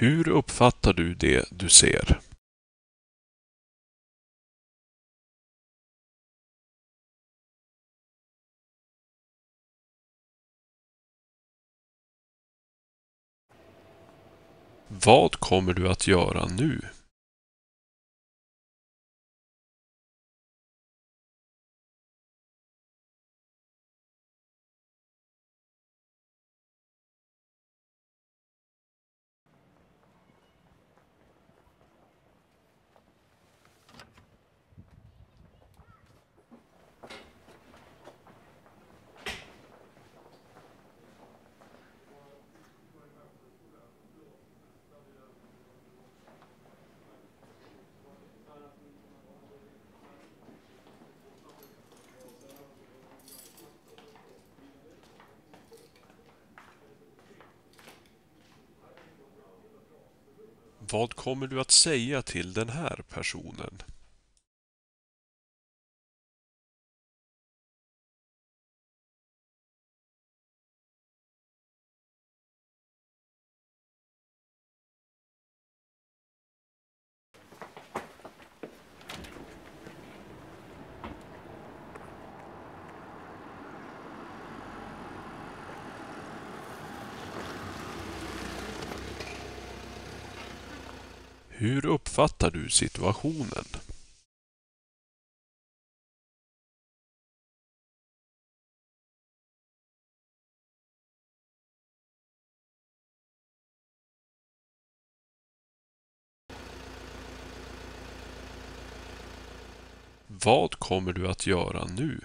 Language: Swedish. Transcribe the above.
Hur uppfattar du det du ser? Vad kommer du att göra nu? Vad kommer du att säga till den här personen? Hur uppfattar du situationen? Vad kommer du att göra nu?